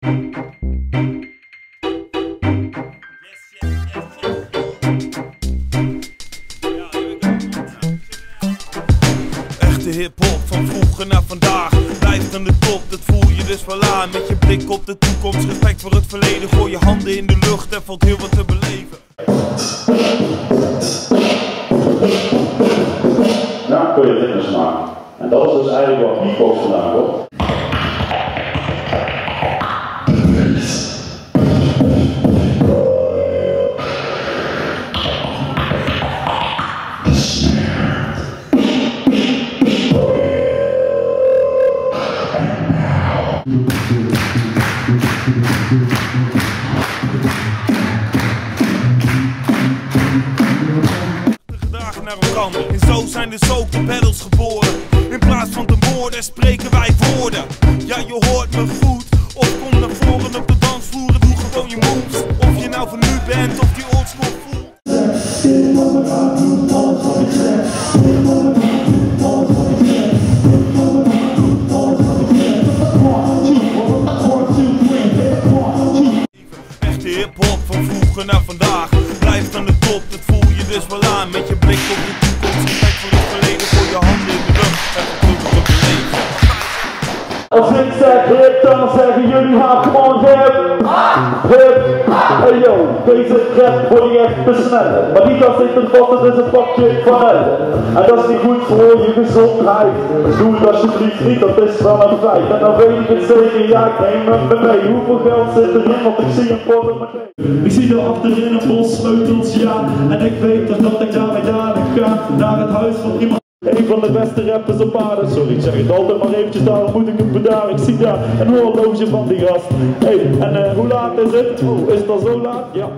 Echte hip-hop van vroeger naar vandaag. Blijft aan de top, dat voel je dus wel aan. Met je blik op de toekomst, respect voor het verleden. Gooi je handen in de lucht, er valt heel wat te beleven. Nou kun je ritmes maken. En dat is dus eigenlijk waar beatbox vandaan komt. Gedragen naar elkaar. En zo zijn dus ook de battles geboren. In plaats van de woorden spreken wij woorden. Ja, je hoort me goed. Of kom naar voren op de dansvloer en doe gewoon je moves. Of je nou van nu bent of die oldschool vroeger naar vandaag. Blijft aan de top, dat voel je dus wel aan. Met je blik op de toekomst, respect voor het verleden. Voor je handen in de lucht en het te beleven. Als ik zeg dan zeggen jullie deze rap voor je echt te snellen. Maar niet als ik het vast, het is een pakje van ellen. En dat is niet goed voor je gezondheid. Doe het alsjeblieft niet, dat is wel een feit. En dan weet ik het zeker, ja ik neem hem mee. Hoeveel geld zit erin, want ik zie een portemonnee. Ik zie er achterin een bos sleutels, ja. En ik weet toch dat ik daarmee dadelijk ga naar het huis van iemand. Een van de beste rappers op aarde, sorry ik zeg het altijd maar eventjes, daarom moet ik het bedaren. Ik zie daar een horloge van die gast. Hey, en eh, hoe laat is het? Oh, is het al zo laat? Ja.